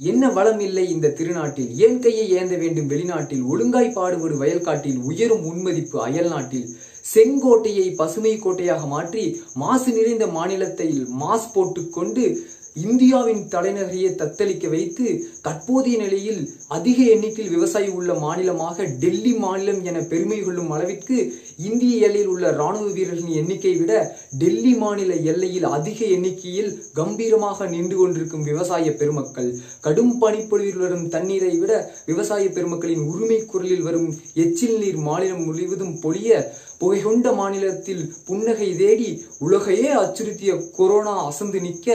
என்ன வளம் இல்லை இந்த திருநாட்டில்? ஏன் கையை ஏந்த வேண்டும் வெளிநாட்டில்? ஒழுங்காய் பாடுபடு வயல்காட்டில் உயரும் உன்மதிப்பு அயல் நாட்டில் செங்கோட்டையை பசுமை கோட்டையாக மாற்றி மாசு நிறைந்த மாநிலத்தை மாஸ் போட்டுக்கொண்டு இந்தியாவின் தலைநகரையே தத்தளிக்க வைத்து தற்போதைய நிலையில் அதிக எண்ணிக்கையில் விவசாயி உள்ள மாநிலமாக டெல்லி மாநிலம் என பெருமை கொள்ளும் அளவிற்கு இந்திய எல்லையில் உள்ள ராணுவ வீரர்களின் எண்ணிக்கையை விட டெல்லி மாநில எல்லையில் அதிக எண்ணிக்கையில் கம்பீரமாக நின்று கொண்டிருக்கும் விவசாய பெருமக்கள். கடும் பனிப்பொழிவில் வரும் தண்ணீரை விட விவசாய பெருமக்களின் உரிமை குரலில் வரும் எச்சில் நீர் மாநிலம் முழுவதும் பொழிய புகை கொண்ட மாநிலத்தில் புன்னகை தேடி உலகையே அச்சுறுத்திய கொரோனா அசந்து நிற்க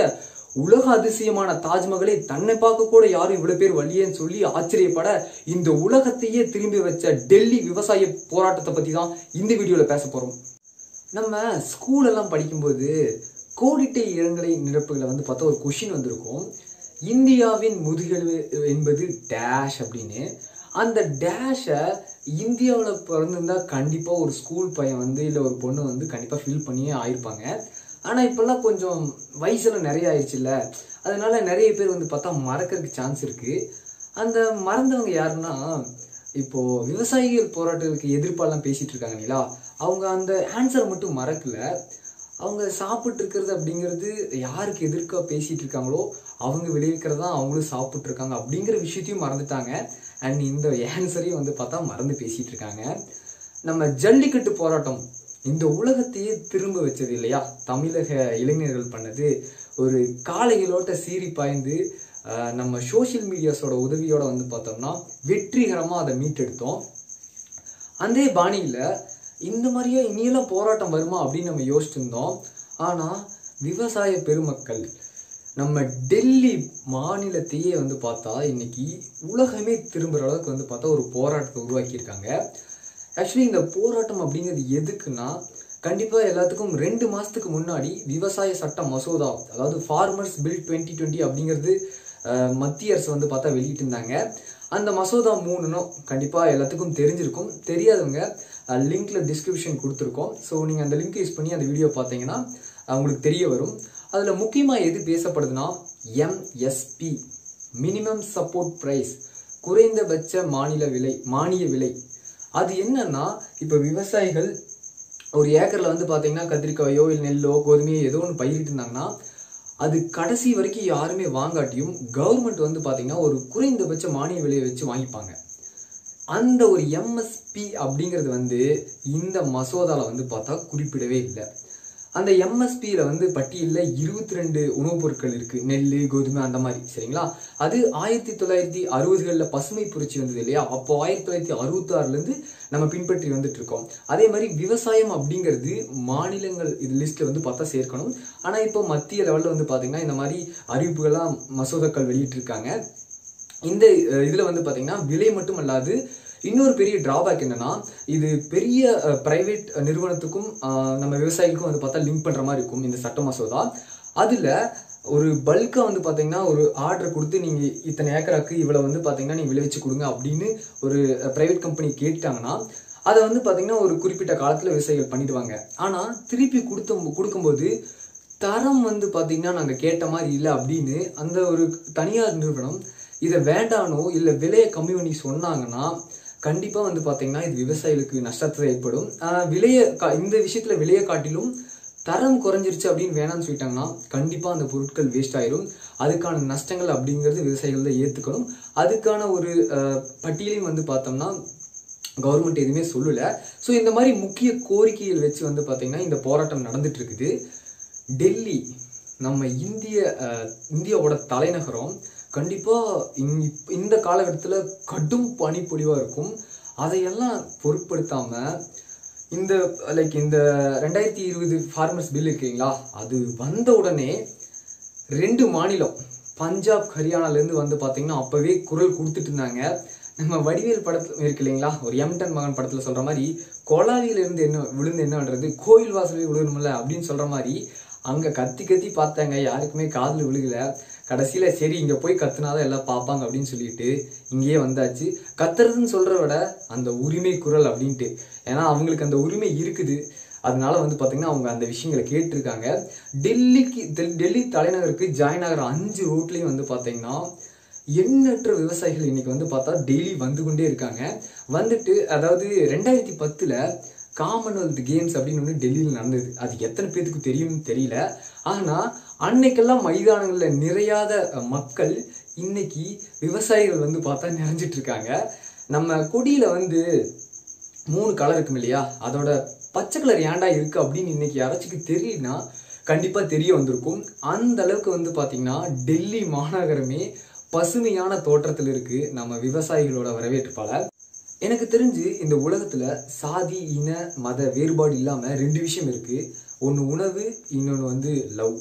உலக அதிசயமான தாஜ்மஹலை தன்னை பார்க்க கூட யாரும் இவ்வளவு பேர் வழியேன்னு சொல்லி ஆச்சரியப்பட இந்த உலகத்தையே திரும்பி வச்ச டெல்லி விவசாய போராட்டத்தை பத்தி தான் இந்த வீடியோல பேச போறோம். நம்ம ஸ்கூல் எல்லாம் படிக்கும்போது கோடிட்டை இளங்கலை நிரப்புகளை வந்து பார்த்தா ஒரு கொஷின் வந்திருக்கும். இந்தியாவின் முதுகெலும்பு என்பது டேஷ் அப்படின்னு. அந்த டேஷை இந்தியாவில் பிறந்திருந்தால் கண்டிப்பாக ஒரு ஸ்கூல் பையன் வந்து இல்லை ஒரு பொண்ணு வந்து கண்டிப்பாக ஃபில் பண்ணியே ஆயிருப்பாங்க. ஆனால் இப்போல்லாம் கொஞ்சம் வயசுல நிறைய ஆயிடுச்சுல்ல அதனால நிறைய பேர் வந்து பார்த்தா மறக்கிறதுக்கு சான்ஸ் இருக்குது அந்த மறந்தவங்க யாருன்னா இப்போ விவசாயிகள் போராட்டத்துக்கு எதிர்ப்பாலாம் பேசிகிட்டு இருக்காங்க இல்லையா அவங்க அந்த ஆன்சரை மட்டும் மறக்கலை. அவங்க சாப்பிட்டு இருக்கிறது அப்படிங்கிறது யாருக்கு எதிர்க்க பேசிகிட்டு இருக்காங்களோ அவங்க விளைவிக்கிறதா அவங்களும் சாப்பிட்ருக்காங்க அப்படிங்கிற விஷயத்தையும் மறந்துட்டாங்க. அண்ட் இந்த ஆன்சரையும் வந்து பார்த்தா மறந்து பேசிகிட்டு இருக்காங்க. நம்ம ஜல்லிக்கட்டு போராட்டம் இந்த உலகத்தையே திரும்ப வச்சது இல்லையா? தமிழக இளைஞர்கள் பண்ணது ஒரு காளைகளோட்ட சீறி பாய்ந்து நம்ம சோஷியல் மீடியாஸோட உதவியோட வந்து பார்த்தோம்னா வெற்றிகரமாக அதை மீட்டெடுத்தோம். அதே பாணியில் இந்த மாதிரியே இனியெல்லாம் போராட்டம் வருமா அப்படின்னு நம்ம யோசிச்சிருந்தோம். ஆனால் விவசாய பெருமக்கள் நம்ம டெல்லி மாநிலத்தையே வந்து பார்த்தா இன்னைக்கு உலகமே திரும்புகிற அளவுக்கு வந்து பார்த்தா ஒரு போராட்டத்தை உருவாக்கியிருக்காங்க. ஆக்சுவலி இந்த போராட்டம் அப்படிங்கிறது எதுக்குன்னா கண்டிப்பாக எல்லாத்துக்கும் ரெண்டு மாதத்துக்கு முன்னாடி விவசாய சட்ட மசோதா அதாவது ஃபார்மர்ஸ் பில் டுவெண்ட்டி டுவெண்ட்டி அப்படிங்கிறது மத்திய அரசு வந்து பார்த்தா வெளியிட்டிருந்தாங்க. அந்த மசோதா மூணுனும் கண்டிப்பாக எல்லாத்துக்கும் தெரிஞ்சிருக்கும். தெரியாதவங்க லிங்க்ல டிஸ்கிரிப்ஷன் கொடுத்துருக்கோம். ஸோ நீங்கள் அந்த லிங்க் யூஸ் பண்ணி அந்த வீடியோ பார்த்தீங்கன்னா உங்களுக்கு தெரிய வரும். அதில் முக்கியமாக எது பேசப்படுதுன்னா எம்எஸ்பி மினிமம் சப்போர்ட் ப்ரைஸ் குறைந்தபட்ச மாநில விலை மானிய விலை. அது என்னன்னா இப்போ விவசாயிகள் ஒரு ஏக்கரில் வந்து பார்த்தீங்கன்னா கத்திரிக்காயோ இல்லை நெல்லோ கோதுமையோ ஏதோ ஒன்று பயிரிட்டு இருந்தாங்கன்னா அது கடைசி வரைக்கும் யாருமே வாங்காட்டியும் கவர்மெண்ட் வந்து பார்த்தீங்கன்னா ஒரு குறைந்தபட்ச மானிய விலையை வச்சு வாங்கிப்பாங்க. அந்த ஒரு எம்எஸ்பி அப்படிங்கிறது வந்து இந்த மசோதாவில் வந்து பார்த்தா குறிப்பிடவே இல்லை. அந்த எம்எஸ்பியில் வந்து பட்டியலில் இருபத்தி ரெண்டு உணவுப் பொருட்கள் இருக்குது நெல் கோதுமை அந்த மாதிரி. சரிங்களா? அது ஆயிரத்தி தொள்ளாயிரத்தி அறுபதுகளில் பசுமை புரட்சி வந்தது இல்லையா? அப்போ ஆயிரத்தி தொள்ளாயிரத்தி அறுபத்தாறுலேருந்து நம்ம பின்பற்றி வந்துட்டு இருக்கோம். அதே மாதிரி விவசாயம் அப்படிங்கிறது மாநிலங்கள் இது லிஸ்ட்டில் வந்து பார்த்தா சேர்க்கணும். ஆனால் இப்போ மத்திய லெவலில் வந்து பார்த்தீங்கன்னா இந்த மாதிரி அறிவிப்புகள்லாம் மசோதாக்கள் வெளியிட்டிருக்காங்க. இந்த இதில் வந்து பார்த்திங்கன்னா விலை மட்டும் அல்லாது இன்னொரு பெரிய டிராபேக் என்னன்னா இது பெரிய பிரைவேட் நிறுவனத்துக்கும் நம்ம விவசாயிக்கும் வந்து பார்த்தா லிங்க் பண்ற மாதிரி இருக்கும் இந்த சட்ட மசோதா. அதுல ஒரு பல்காக வந்து பார்த்தீங்கன்னா ஒரு ஆர்டர் கொடுத்து நீங்கள் இத்தனை ஏக்கராக்கு இவ்வளோ வந்து பார்த்தீங்கன்னா நீங்கள் விளைவிச்சு கொடுங்க அப்படின்னு ஒரு பிரைவேட் கம்பெனி கேட்டாங்கன்னா அதை வந்து பார்த்தீங்கன்னா ஒரு குறிப்பிட்ட காலத்தில் விவசாயிகள் பண்ணிடுவாங்க. ஆனால் திருப்பி கொடுத்த கொடுக்கும்போது தரம் வந்து பார்த்தீங்கன்னா நாங்கள் கேட்ட மாதிரி இல்லை அப்படின்னு அந்த ஒரு தனியார் நிறுவனம் இதை வேண்டானோ இல்லை விலையை கம்மி பண்ணி சொன்னாங்கன்னா கண்டிப்பாக வந்து பார்த்தீங்கன்னா இது விவசாயிகளுக்கு நஷ்டத்தை ஏற்படும். விலையை கா- இந்த விஷயத்தில் விலையை காட்டிலும் தரம் குறைஞ்சிருச்சு அப்படின்னு வேணாம்னு சொல்லிட்டாங்கன்னா கண்டிப்பாக அந்த பொருட்கள் வேஸ்ட் ஆயிரும். அதுக்கான நஷ்டங்கள் அப்படிங்கிறது விவசாயிகள் தான் ஏற்றுக்கணும் அதுக்கான ஒரு பட்டியலையும் வந்து பார்த்தோம்னா கவர்மெண்ட் எதுவுமே சொல்லலை. ஸோ இந்த மாதிரி முக்கிய கோரிக்கைகள் வச்சு வந்து பார்த்தீங்கன்னா இந்த போராட்டம் நடந்துட்டு இருக்குது. டெல்லி நம்ம இந்திய இந்தியாவோட தலைநகரம் கண்டிப்பாக இந்த காலகட்டத்தில் கடும் பனிப்பொழிவாக இருக்கும். அதையெல்லாம் பொருட்படுத்தாமல் இந்த லைக் இந்த ரெண்டாயிரத்தி இருபது ஃபார்மர்ஸ் பில் இருக்கீங்களா? அது வந்த உடனே ரெண்டு மாநிலம் பஞ்சாப் ஹரியானாலேருந்து வந்து பார்த்தீங்கன்னா அப்போவே குரல் கொடுத்துட்டு இருந்தாங்க. நம்ம வடிவேல் படத்துல இருக்கு இல்லைங்களா? ஒரு எம்டன் மகன் படத்தில் சொல்கிற மாதிரி கொலாவியிலேருந்து என்ன விழுந்து என்ன பண்ணுறது கோயில் வாசலே விழுகணும்ல அப்படின்னு சொல்கிற மாதிரி அங்கே கத்தி கத்தி பார்த்தாங்க. யாருக்குமே காதில் விழுகல. கடைசியில் சரி இங்கே போய் கத்துனாதான் எல்லாம் பார்ப்பாங்க அப்படின்னு சொல்லிட்டு இங்கேயே வந்தாச்சு. கத்துறதுன்னு சொல்கிற விட அந்த உரிமை குரல் அப்படின்ட்டு. ஏன்னா அவங்களுக்கு அந்த உரிமை இருக்குது. அதனால வந்து பார்த்தீங்கன்னா அவங்க அந்த விஷயங்களை கேட்டிருக்காங்க. டெல்லிக்கு டெல்லி தலைநகருக்கு ஜாயின் ஆகிற அஞ்சு ரூட்லேயும் வந்து பார்த்தீங்கன்னா எண்ணற்ற விவசாயிகள் இன்னைக்கு வந்து பார்த்தா டெய்லி வந்து கொண்டே இருக்காங்க. வந்துட்டு அதாவது ரெண்டாயிரத்தி பத்தில் காமன்வெல்த் கேம்ஸ் அப்படின்னு ஒன்று டெல்லியில் நடந்தது. அது எத்தனை பேத்துக்கு தெரியும்னு தெரியல. ஆனால் அன்னைக்கெல்லாம் மைதானங்களில் நிறையாத மக்கள் இன்னைக்கு விவசாயிகள் வந்து பார்த்தா நிறைஞ்சிட்டு இருக்காங்க நம்ம கொடியில் வந்து மூணு கலர் இருக்கும் இல்லையா? அதோட பச்சை கலர் ஏன்டா இருக்கு அப்படின்னு இன்னைக்கு யாராச்சுக்கு தெரியலனா கண்டிப்பாக தெரிய வந்திருக்கும். அந்த அளவுக்கு வந்து பார்த்திங்கன்னா டெல்லி மாநகரமே பசுமையான தோற்றத்தில் இருக்கு நம்ம விவசாயிகளோட வரவேற்பால. எனக்கு தெரிஞ்சு இந்த உலகத்துல சாதி இன மத வேறுபாடு இல்லாமல் ரெண்டு விஷயம் இருக்கு. ஒன்று உணவு இன்னொன்று வந்து லவ்.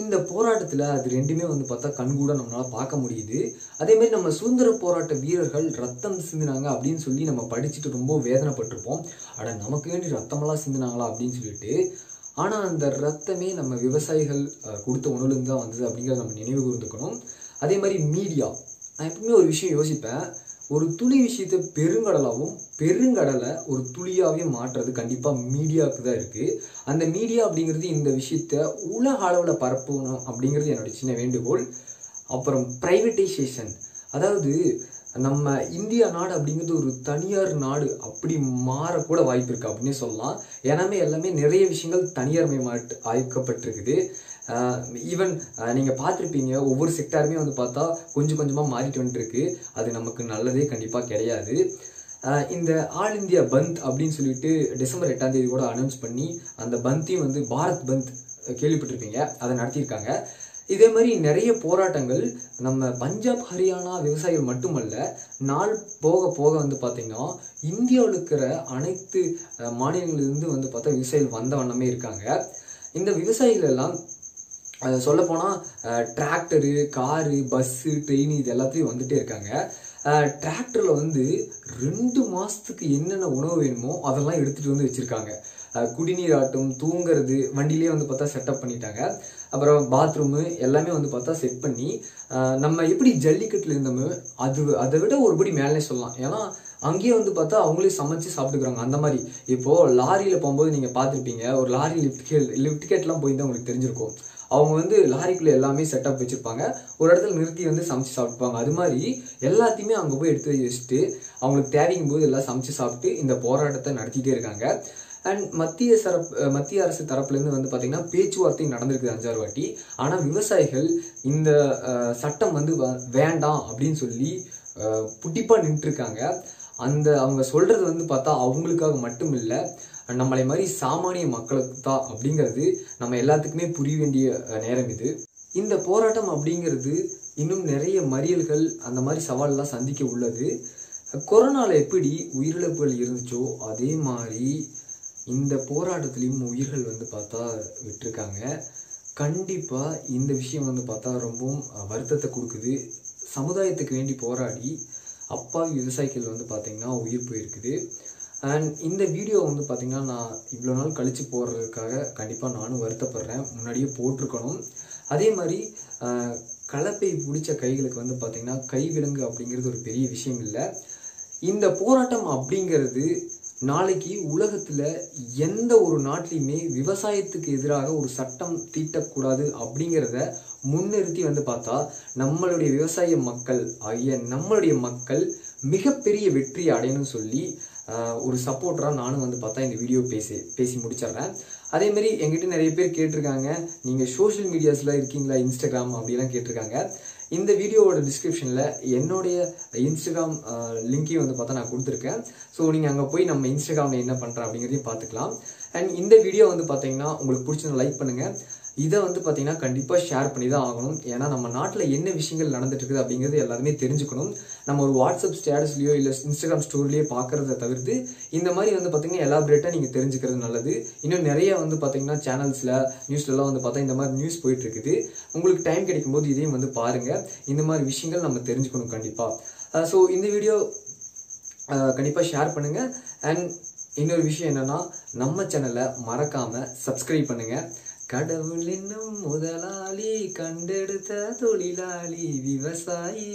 இந்த போராட்டத்தில் அது ரெண்டுமே வந்து பார்த்தா கண்கூட நம்மளால் பார்க்க முடியுது. அதே மாதிரி நம்ம சுதந்திர போராட்ட வீரர்கள் ரத்தம் சிந்தினாங்க அப்படின்னு சொல்லி நம்ம படிச்சுட்டு ரொம்ப வேதனைப்பட்டிருப்போம். ஆனால் நமக்கு வேண்டி ரத்தமெல்லாம் சிந்தினாங்களா அப்படின்னு சொல்லிட்டு. ஆனால் அந்த ரத்தமே நம்ம விவசாயிகள் கொடுத்த உணவுலேருந்து தான் வந்தது அப்படிங்கிறத நம்ம நினைவு கூர்ந்துக்கணும். அதே மாதிரி மீடியா. நான் எப்பவுமே ஒரு விஷயம் யோசிப்பேன். ஒரு துளி விஷயத்தை பெருங்கடலாகவும் பெருங்கடலை ஒரு துளியாகவே மாற்றுறது கண்டிப்பாக மீடியாவுக்கு தான் இருக்குது அந்த மீடியா அப்படிங்கிறது இந்த விஷயத்த உலக அளவில் பரப்பணும் அப்படிங்கிறது என்னோட சின்ன வேண்டுகோள். அப்புறம் ப்ரைவேட்டைசேஷன் அதாவது நம்ம இந்தியா நாடு அப்படிங்கிறது ஒரு தனியார் நாடு அப்படி மாறக்கூட வாய்ப்பு இருக்குது அப்படின்னே சொல்லலாம். ஏன்னாமே எல்லாமே நிறைய விஷயங்கள் தனியார் மயமாட்டு ஆய்க்கப்பட்டிருக்குது. ஈவன் நீங்கள் பார்த்துருப்பீங்க ஒவ்வொரு செக்டாருமே வந்து பார்த்தா கொஞ்சம் கொஞ்சமாக மாறிட்டு வந்துட்டு அது நமக்கு நல்லதே கண்டிப்பாக கிடையாது. இந்த ஆல் இந்தியா பந்த் அப்படின்னு சொல்லிட்டு டிசம்பர் எட்டாம் தேதி கூட அனௌன்ஸ் பண்ணி அந்த பந்தையும் வந்து பாரத் பந்த் கேள்விப்பட்டிருப்பீங்க. அதை நடத்தியிருக்காங்க. இதே மாதிரி நிறைய போராட்டங்கள் நம்ம பஞ்சாப் ஹரியானா விவசாயிகள் மட்டுமல்ல நாள் போக போக வந்து பார்த்தீங்கன்னா இந்தியாவில் இருக்கிற அனைத்து மாநிலங்களிலிருந்து வந்து பார்த்தா விவசாயிகள் வந்த வண்ணமே இருக்காங்க. இந்த விவசாயிகள் எல்லாம் சொல்ல போனால் டிராக்டரு காரு பஸ்ஸு ட்ரெயின் இது எல்லாத்தையும் வந்துகிட்டே இருக்காங்க. டிராக்டரில் வந்து ரெண்டு மாதத்துக்கு என்னென்ன உணவு வேணுமோ அதெல்லாம் எடுத்துகிட்டு வந்து வச்சுருக்காங்க. குடிநீர் ஆட்டம் தூங்குறது வண்டியிலே வந்து பார்த்தா செட்டப் பண்ணிட்டாங்க. அப்புறம் பாத்ரூமு எல்லாமே வந்து பார்த்தா செட் பண்ணி நம்ம எப்படி ஜல்லிக்கட்டில் இருந்தோமோ அது அதை விட ஒருபடி மேலே சொல்லலாம். ஏன்னா அங்கேயே வந்து பார்த்தா அவங்களே சமைச்சு சாப்பிட்டுக்கிறாங்க. அந்த மாதிரி. இப்போ லாரியில போகும்போது நீங்க பார்த்துருப்பீங்க ஒரு லாரி லிஃப்ட் கேட் லிஃப்ட் கேட்லாம் போய் தான் உங்களுக்கு தெரிஞ்சிருக்கும். அவங்க வந்து லாரிக்குள்ளே எல்லாமே செட்டப் வச்சுருப்பாங்க. ஒரு இடத்துல நிறுத்தி வந்து சமைச்சு சாப்பிட்டுப்பாங்க. அது மாதிரி எல்லாத்தையுமே அங்கே போய் எடுத்து வச்சுட்டு அவங்களுக்கு தேவைக்கும் போது எல்லாம் சமைச்சு சாப்பிட்டு இந்த போராட்டத்தை நடத்திட்டே இருக்காங்க. அண்ட் மத்திய சரப்பு மத்திய அரசு தரப்புலேருந்து வந்து பார்த்திங்கன்னா பேச்சுவார்த்தை நடந்திருக்குது அஞ்சாறு வாட்டி. ஆனால் விவசாயிகள் இந்த சட்டம் வந்து வ- வேண்டாம் அப்படின்னு சொல்லி புட்டிப்பாக நின்றுருக்காங்க அந்த அவங்க சொல்கிறது வந்து பார்த்தா அவங்களுக்காக மட்டும் இல்லை நம்மளை மாதிரி சாமானிய மக்களுக்கு தான் அப்படிங்கிறது நம்ம எல்லாத்துக்குமே புரிய வேண்டிய நேரம் இது. இந்த போராட்டம் அப்படிங்கிறது இன்னும் நிறைய மறியல்கள் அந்த மாதிரி சவால்லாம் சந்திக்க உள்ளது. கொரோனாவில் எப்படி உயிரிழப்புகள் இருந்துச்சோ அதே மாதிரி இந்த போராட்டத்துலேயும் உயிர்கள் வந்து பார்த்தா விட்டுருக்காங்க. கண்டிப்பாக இந்த விஷயம் வந்து பார்த்தா ரொம்பவும் வருத்தத்தை கொடுக்குது. சமுதாயத்துக்கு வேண்டி போராடி அப்பாவி விவசாயிகள் வந்து பார்த்திங்கன்னா உயிர் போயிருக்குது. அண்ட் இந்த வீடியோ வந்து பார்த்திங்கன்னா நான் இவ்வளோ நாள் கழித்து போடுறதுக்காக கண்டிப்பாக நானும் வருத்தப்படுறேன். முன்னாடியே போட்டிருக்கணும். அதே மாதிரி கலப்பை பிடிச்ச கைகளுக்கு வந்து பார்த்திங்கன்னா கைவிலங்கு அப்படிங்கிறது ஒரு பெரிய விஷயம் இல்லை. இந்த போராட்டம் அப்படிங்கிறது நாளைக்கு உலகத்தில் எந்த ஒரு நாட்டிலையுமே விவசாயத்துக்கு எதிராக ஒரு சட்டம் தீட்டக்கூடாது அப்படிங்கிறத முன்னிறுத்தி வந்து பார்த்தா நம்மளுடைய விவசாய மக்கள் ஆகிய நம்மளுடைய மக்கள் மிகப்பெரிய வெற்றி அடையணும்னு சொல்லி ஒரு சப்போர்ட்டராக நானும் வந்து பார்த்தா இந்த வீடியோ பேசி பேசி முடிச்சிடுறேன். அதேமாரி எங்கிட்ட நிறைய பேர் கேட்டிருக்காங்க நீங்கள் சோஷியல் மீடியாஸில் இருக்கீங்களா? இன்ஸ்டாகிராம் அப்படிலாம் கேட்டிருக்காங்க. இந்த வீடியோவோட டிஸ்கிரிப்ஷனில் என்னுடைய இன்ஸ்டாகிராம் லிங்கையும் வந்து பார்த்தா நான் கொடுத்துருக்கேன். ஸோ நீங்கள் அங்கே போய் நம்ம இன்ஸ்டாகிராமில் என்ன பண்ணுறேன் அப்படிங்கிறதையும் பார்த்துக்கலாம். அண்ட் இந்த வீடியோ வந்து பார்த்தீங்கன்னா உங்களுக்கு பிடிச்சிருந்தா லைக் பண்ணுங்கள் இதை வந்து பார்த்தீங்கன்னா கண்டிப்பாக ஷேர் பண்ணி தான் ஆகணும். ஏன்னா நம்ம நாட்டில் என்ன விஷயங்கள் நடந்துட்டு இருக்குது அப்படிங்கிறது எல்லாருமே தெரிஞ்சுக்கணும். நம்ம ஒரு வாட்ஸ்அப் ஸ்டேட்டஸ்லையோ இல்லை இன்ஸ்டாகிராம் ஸ்டோரிலேயோ பார்க்குறத தவிர்த்து இந்த மாதிரி வந்து பார்த்தீங்கன்னா எலாபரேட்டாக நீங்கள் தெரிஞ்சுக்கிறது நல்லது. இன்னும் நிறைய வந்து பார்த்தீங்கன்னா சேனல்ஸில் நியூஸ்லலாம் வந்து பார்த்தா இந்த மாதிரி நியூஸ் போயிட்டு இருக்குது உங்களுக்கு டைம் கிடைக்கும்போது இதையும் வந்து பாருங்கள் இந்த மாதிரி விஷயங்கள் நம்ம தெரிஞ்சுக்கணும் கண்டிப்பாக ஸோ இந்த வீடியோ கண்டிப்பாக ஷேர் பண்ணுங்கள் அண்ட் இன்னொரு விஷயம் என்னன்னா நம்ம சேனலை மறக்காமல் சப்ஸ்கிரைப் பண்ணுங்கள் கடவுள் என்னும் முதலாளி கண்டெடுத்த தொழிலாளி விவசாயி.